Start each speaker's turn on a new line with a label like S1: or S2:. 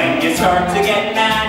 S1: when you start to get mad,